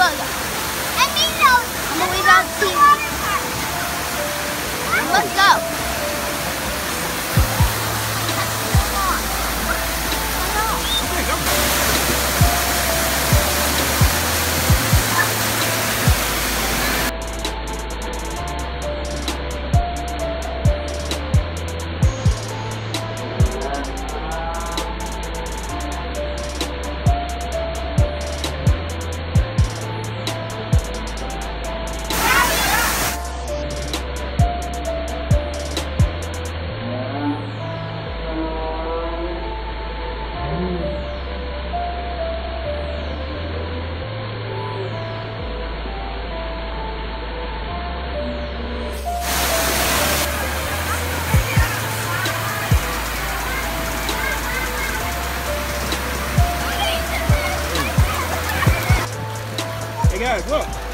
burger. And meatloaf. I'm going to leave out the Let's go. guys, look.